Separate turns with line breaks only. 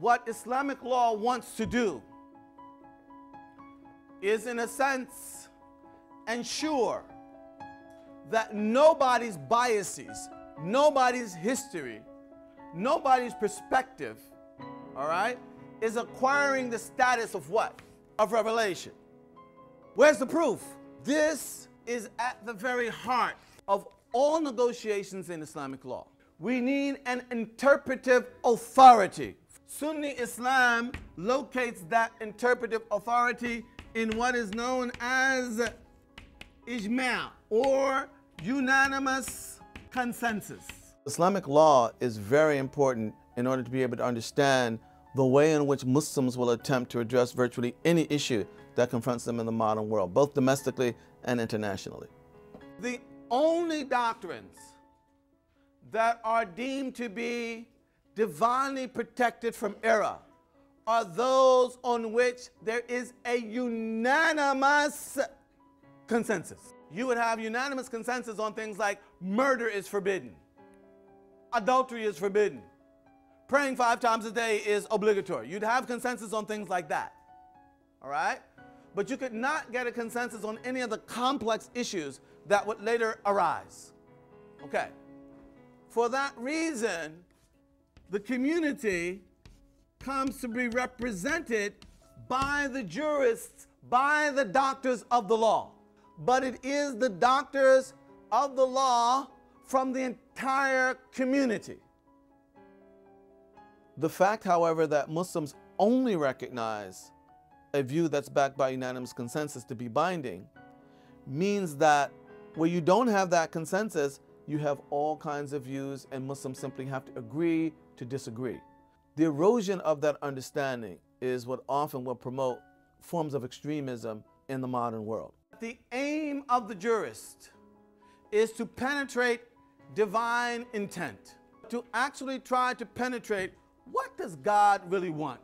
what Islamic law wants to do is, in a sense, ensure that nobody's biases, nobody's history, nobody's perspective, all right, is acquiring the status of what? Of revelation. Where's the proof? This is at the very heart of all negotiations in Islamic law. We need an interpretive authority. Sunni Islam locates that interpretive authority in what is known as ijma' or unanimous consensus. Islamic law is very important in order to be able to understand the way in which Muslims will attempt to address virtually any issue that confronts them in the modern world, both domestically and internationally. The only doctrines that are deemed to be divinely protected from error are those on which there is a unanimous consensus. You would have unanimous consensus on things like murder is forbidden, adultery is forbidden, praying five times a day is obligatory. You'd have consensus on things like that. All right? But you could not get a consensus on any of the complex issues that would later arise. Okay. For that reason, the community comes to be represented by the jurists, by the doctors of the law. But it is the doctors of the law from the entire community. The fact, however, that Muslims only recognize a view that's backed by unanimous consensus to be binding means that where you don't have that consensus, you have all kinds of views, and Muslims simply have to agree to disagree. The erosion of that understanding is what often will promote forms of extremism in the modern world. The aim of the jurist is to penetrate divine intent, to actually try to penetrate what does God really want?